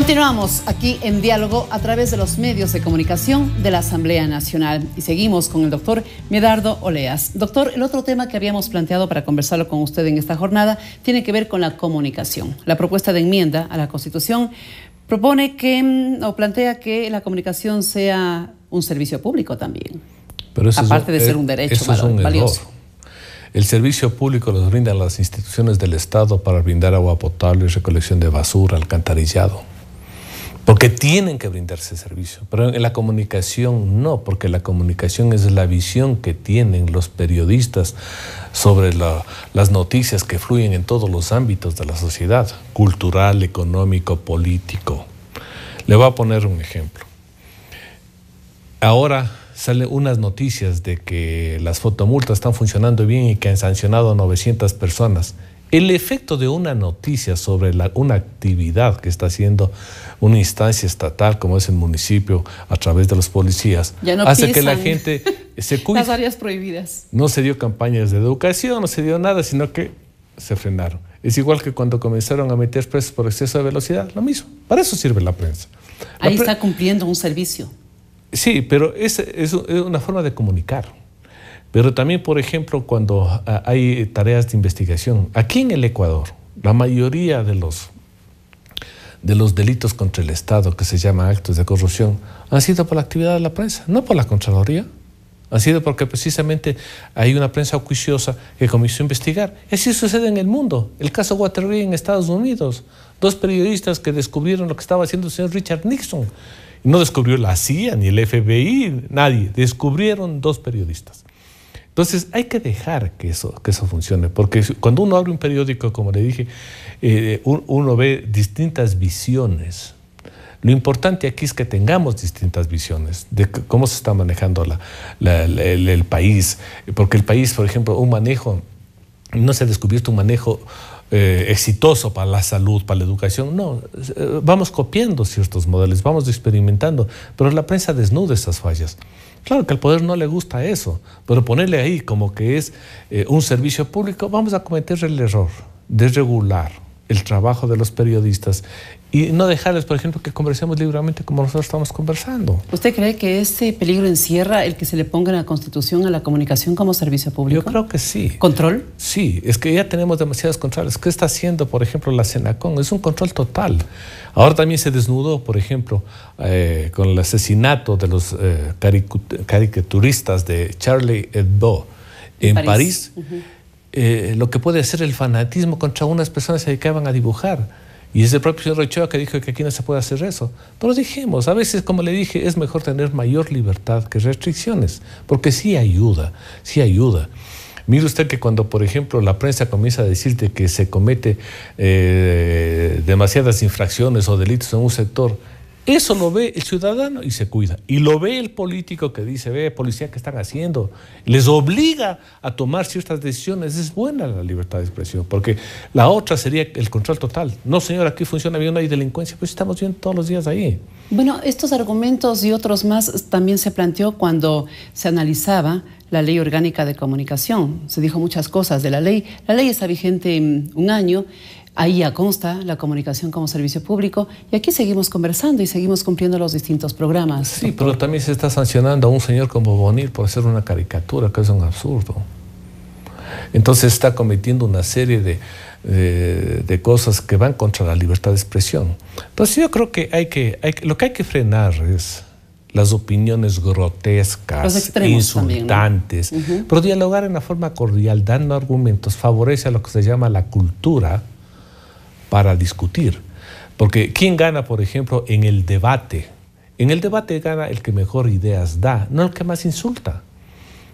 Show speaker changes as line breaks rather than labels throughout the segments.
Continuamos aquí en diálogo a través de los medios de comunicación de la Asamblea Nacional y seguimos con el doctor Medardo Oleas. Doctor, el otro tema que habíamos planteado para conversarlo con usted en esta jornada tiene que ver con la comunicación. La propuesta de enmienda a la Constitución propone que mm, o plantea que la comunicación sea un servicio público también. Pero aparte de ser un derecho valioso.
El servicio público los brindan las instituciones del Estado para brindar agua potable, recolección de basura, alcantarillado. Porque tienen que brindarse servicio. Pero en la comunicación no, porque la comunicación es la visión que tienen los periodistas sobre las noticias que fluyen en todos los ámbitos de la sociedad, cultural, económico, político. Le voy a poner un ejemplo. Ahora salen unas noticias de que las fotomultas están funcionando bien y que han sancionado a 900 personas. El efecto de una noticia sobre una actividad que está haciendo una instancia estatal como es el municipio a través de los policías hace que la gente se cuide.
Las áreas prohibidas.
No se dio campañas de educación, no se dio nada, sino que se frenaron. Es igual que cuando comenzaron a meter presos por exceso de velocidad, lo mismo. Para eso sirve la prensa.
Ahí está cumpliendo un servicio.
Sí, pero es, es, una forma de comunicar. Pero también, por ejemplo, cuando ah, hay tareas de investigación, aquí en el Ecuador, la mayoría de los, de los delitos contra el Estado, que se llaman actos de corrupción, han sido por la actividad de la prensa, no por la Contraloría. Han sido porque precisamente hay una prensa juiciosa que comenzó a investigar. Y así sucede en el mundo. El caso Watergate en Estados Unidos. Dos periodistas que descubrieron lo que estaba haciendo el señor Richard Nixon no descubrió la CIA ni el FBI, nadie. Descubrieron dos periodistas. Entonces hay que dejar que eso, que eso funcione, porque cuando uno abre un periódico, como le dije, eh, uno ve distintas visiones. Lo importante aquí es que tengamos distintas visiones de cómo se está manejando el país, porque el país, por ejemplo, un manejo, no se ha descubierto un manejo eh, exitoso para la salud, para la educación. No, eh, vamos copiando ciertos modelos, vamos experimentando, pero la prensa desnuda esas fallas. Claro que al poder no le gusta eso, pero ponerle ahí como que es eh, un servicio público, vamos a cometer el error de regular el trabajo de los periodistas y no dejarles, por ejemplo, que conversemos libremente como nosotros estamos conversando.
¿Usted cree que ese peligro encierra el que se le ponga en la Constitución a la comunicación como servicio público?
Yo creo que sí.
¿Control?
Sí, es que ya tenemos demasiados controles. ¿Qué está haciendo, por ejemplo, la Senacon? Es un control total. Ahora también se desnudó, por ejemplo, eh, con el asesinato de los eh, caricaturistas de Charlie Hebdo en, París. Eh, lo que puede ser el fanatismo contra unas personas que se dedicaban a dibujar. Y es el propio señor Ochoa que dijo que aquí no se puede hacer eso. Pero dijimos, a veces, como le dije, es mejor tener mayor libertad que restricciones, porque sí ayuda, sí ayuda. Mire usted que cuando, por ejemplo, la prensa comienza a decirte que se comete eh, demasiadas infracciones o delitos en un sector, eso lo ve el ciudadano y se cuida. Y lo ve el político que dice, ve, policía, ¿qué están haciendo? Les obliga a tomar ciertas decisiones. Es buena la libertad de expresión, porque la otra sería el control total. No, señor, aquí funciona bien, no hay delincuencia, pues estamos viendo todos los días ahí.
Bueno, estos argumentos y otros más también se planteó cuando se analizaba la ley orgánica de comunicación. Se dijo muchas cosas de la ley. La ley está vigente un año Ahí ya consta la comunicación como servicio público y aquí seguimos conversando y seguimos cumpliendo los distintos programas.
Sí, pero también se está sancionando a un señor como Bonil por hacer una caricatura, que es un absurdo. Entonces está cometiendo una serie de, de, cosas que van contra la libertad de expresión. Entonces yo creo que, hay que, hay lo que hay que frenar es las opiniones grotescas, insultantes, pero dialogar en una forma cordial, dando argumentos, favorece a lo que se llama la cultura para discutir. Porque ¿quién gana, por ejemplo, en el debate? En el debate gana el que mejor ideas da, no el que más insulta.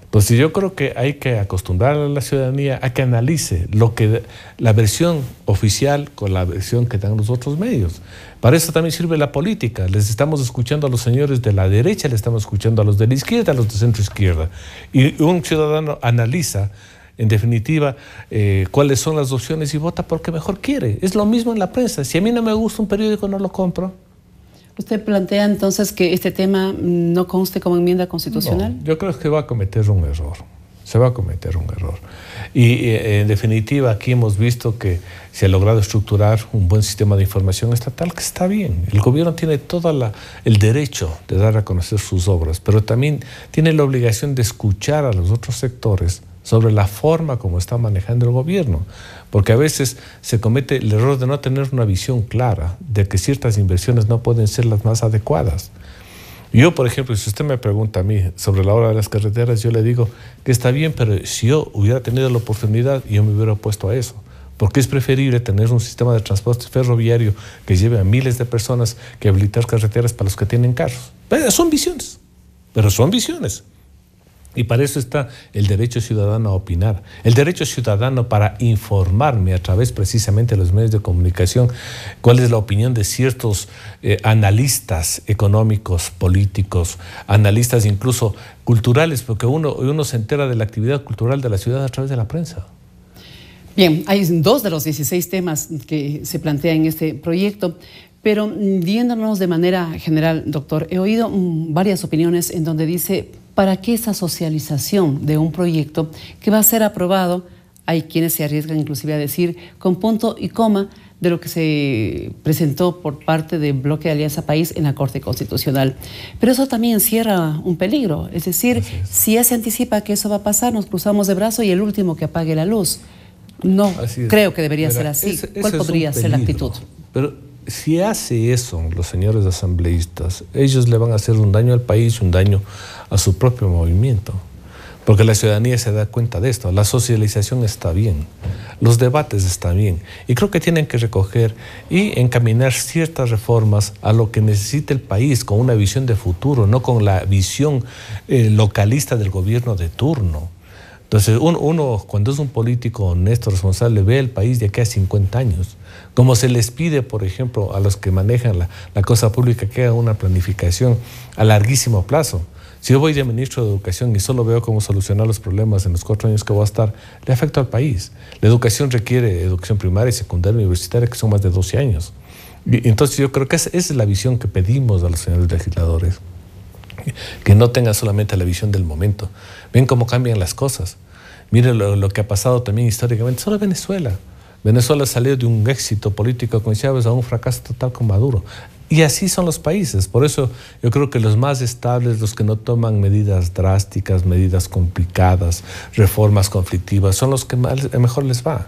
Entonces yo creo que hay que acostumbrar a la ciudadanía a que analice lo que la versión oficial con la versión que dan los otros medios. Para eso también sirve la política. Les estamos escuchando a los señores de la derecha, les estamos escuchando a los de la izquierda, a los de centro izquierda. Y un ciudadano analiza en definitiva, eh, cuáles son las opciones y vota porque mejor quiere. Es lo mismo en la prensa. Si a mí no me gusta un periódico, no lo compro.
¿Usted plantea entonces que este tema no conste como enmienda constitucional?
yo creo que va a cometer un error. se va a cometer un error. Y eh, en definitiva, aquí hemos visto que se ha logrado estructurar un buen sistema de información estatal que está bien. El gobierno tiene todo el derecho de dar a conocer sus obras, pero también tiene la obligación de escuchar a los otros sectores sobre la forma como está manejando el gobierno, porque a veces se comete el error de no tener una visión clara de que ciertas inversiones no pueden ser las más adecuadas. Yo, por ejemplo, si usted me pregunta a mí sobre la hora de las carreteras, yo le digo que está bien, pero si yo hubiera tenido la oportunidad, yo me hubiera opuesto a eso. Porque es preferible tener un sistema de transporte ferroviario que lleve a miles de personas que habilitar carreteras para los que tienen carros. son visiones, pero son visiones. Y para eso está el derecho ciudadano a opinar, el derecho ciudadano para informarme a través precisamente de los medios de comunicación cuál es la opinión de ciertos eh, analistas económicos, políticos, analistas incluso culturales, porque uno, uno se entera de la actividad cultural de la ciudad a través de la prensa.
Bien, hay dos de los 16 temas que se plantean en este proyecto. Pero viéndonos de manera general, doctor, he oído mm, varias opiniones en donde dice, ¿para qué esa socialización de un proyecto que va a ser aprobado? Hay quienes se arriesgan inclusive a decir con punto y coma de lo que se presentó por parte del bloque de Alianza País en la Corte Constitucional. Pero eso también encierra un peligro, es decir, si ya se anticipa que eso va a pasar, nos cruzamos de brazo y el último que apague la luz. No creo que debería ser así. ¿Cuál podría ser la actitud?
Pero si hace eso los señores asambleístas, ellos le van a hacer un daño al país, un daño a su propio movimiento. Porque la ciudadanía se da cuenta de esto. La socialización está bien, los debates están bien. Y creo que tienen que recoger y encaminar ciertas reformas a lo que necesita el país con una visión de futuro, no con la visión eh, localista del gobierno de turno. Entonces, uno, cuando es un político honesto, responsable, ve el país de aquí a 50 años. Como se les pide, por ejemplo, a los que manejan la, cosa pública que hagan una planificación a larguísimo plazo. Si yo voy de ministro de Educación y solo veo cómo solucionar los problemas en los cuatro años que voy a estar, le afecta al país. La educación requiere educación primaria, secundaria, universitaria, que son más de 12 años. Y entonces yo creo que esa es la visión que pedimos a los señores legisladores que no tengan solamente la visión del momento. Ven cómo cambian las cosas. Mire lo, que ha pasado también históricamente. Solo Venezuela. Venezuela salió de un éxito político con Chávez a un fracaso total con Maduro. Y así son los países. Por eso yo creo que los más estables, los que no toman medidas drásticas, medidas complicadas, reformas conflictivas, son los que mejor les va.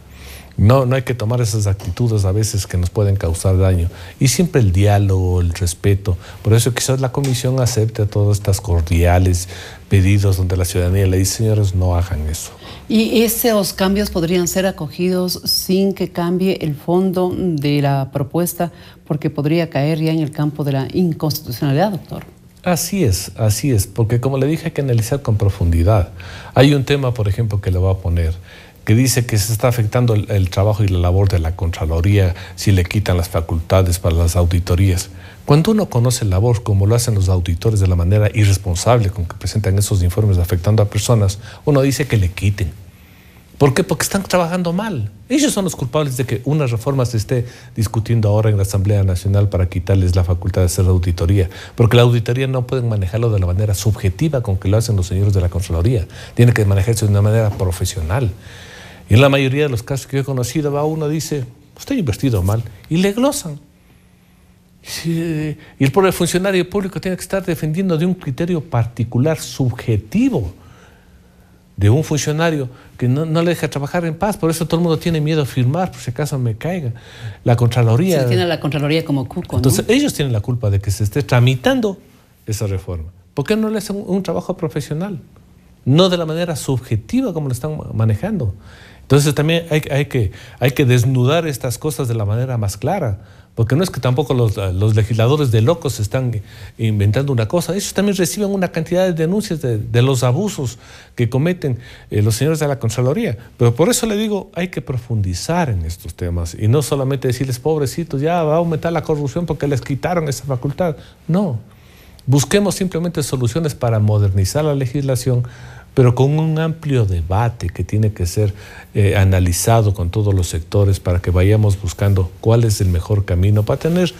No, no hay que tomar esas actitudes a veces que nos pueden causar daño. Y siempre el diálogo, el respeto. Por eso quizás la comisión acepte todas estas cordiales pedidos donde la ciudadanía le dice, señores, no hagan eso.
¿Y esos cambios podrían ser acogidos sin que cambie el fondo de la propuesta? Porque podría caer ya en el campo de la inconstitucionalidad, doctor.
Así es, así es, porque como le dije hay que analizar con profundidad. Hay un tema, por ejemplo, que le voy a poner que dice que se está afectando el, trabajo y la labor de la Contraloría si le quitan las facultades para las auditorías. Cuando uno conoce la labor como lo hacen los auditores de la manera irresponsable con que presentan esos informes afectando a personas, uno dice que le quiten. ¿Por qué? Porque están trabajando mal. Ellos son los culpables de que una reforma se esté discutiendo ahora en la Asamblea Nacional para quitarles la facultad de hacer auditoría. Porque la auditoría no pueden manejarlo de la manera subjetiva con que lo hacen los señores de la Contraloría. Tiene que manejarse de una manera profesional. Y en la mayoría de los casos que he conocido, va uno dice, usted ha invertido mal, y le glosan. y el pobre funcionario público tiene que estar defendiendo de un criterio particular, subjetivo, de un funcionario que no, le deja trabajar en paz. Por eso todo el mundo tiene miedo a firmar, por si acaso me caiga. La Contraloría.
Se tiene la Contraloría como cuco.
Entonces, ellos tienen la culpa de que se esté tramitando esa reforma. ¿Por qué no le hacen un trabajo profesional? No de la manera subjetiva como lo están manejando. Entonces también hay, que, desnudar estas cosas de la manera más clara, porque no es que tampoco los, legisladores de locos están inventando una cosa, ellos también reciben una cantidad de denuncias de, los abusos que cometen eh, los señores de la Contraloría. Pero por eso le digo, hay que profundizar en estos temas y no solamente decirles, pobrecitos, ya va a aumentar la corrupción porque les quitaron esa facultad. No, busquemos simplemente soluciones para modernizar la legislación pero con un amplio debate que tiene que ser eh, analizado con todos los sectores para que vayamos buscando cuál es el mejor camino para tener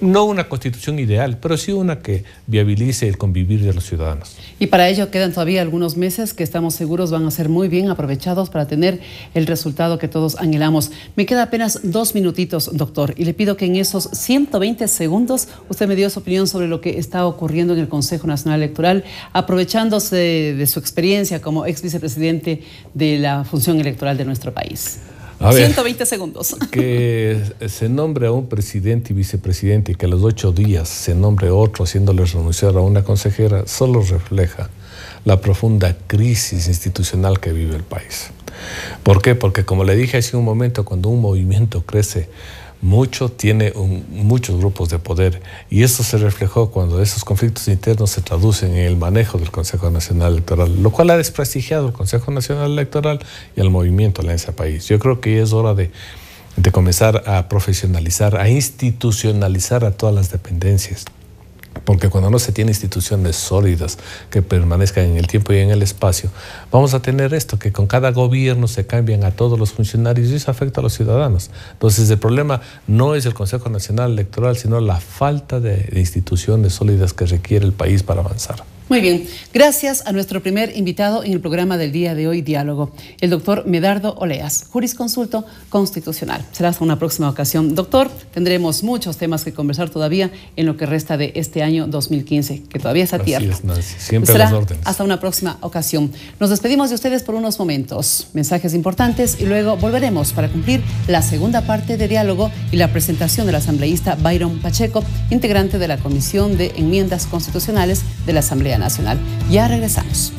no una constitución ideal, pero sí una que viabilice el convivir de los ciudadanos.
Y para ello quedan todavía algunos meses que estamos seguros van a ser muy bien aprovechados para tener el resultado que todos anhelamos. Me queda apenas dos minutitos, doctor, y le pido que en esos 120 segundos usted me dio su opinión sobre lo que está ocurriendo en el Consejo Nacional Electoral, aprovechándose de su experiencia como ex vicepresidente de la función electoral de nuestro país. 120 segundos.
Que se nombre a un presidente y vicepresidente y que a los ocho días se nombre otro haciéndoles renunciar a una consejera solo refleja la profunda crisis institucional que vive el país. ¿Por qué? Porque como le dije hace un momento, cuando un movimiento crece mucho, tiene muchos grupos de poder y eso se reflejó cuando esos conflictos internos se traducen en el manejo del Consejo Nacional Electoral, lo cual ha desprestigiado al Consejo Nacional Electoral y al movimiento Alianza País. Yo creo que es hora de, de comenzar a profesionalizar, a institucionalizar a todas las dependencias. Porque cuando no se tiene instituciones sólidas que permanezcan en el tiempo y en el espacio, vamos a tener esto, que con cada gobierno se cambian a todos los funcionarios y eso afecta a los ciudadanos. Entonces el problema no es el Consejo Nacional Electoral, sino la falta de instituciones sólidas que requiere el país para avanzar.
Muy bien, gracias a nuestro primer invitado en el programa del día de hoy, Diálogo, el doctor Medardo Oleas, jurisconsulto constitucional. Será hasta una próxima ocasión. Doctor, tendremos muchos temas que conversar todavía en lo que resta de este año 2015, que todavía está tierno.
Siempre las órdenes.
Hasta una próxima ocasión. Nos despedimos de ustedes por unos momentos, mensajes importantes y luego volveremos para cumplir la segunda parte de Diálogo y la presentación del asambleísta Byron Pacheco, integrante de la Comisión de Enmiendas Constitucionales de la Asamblea Nacional. Ya regresamos.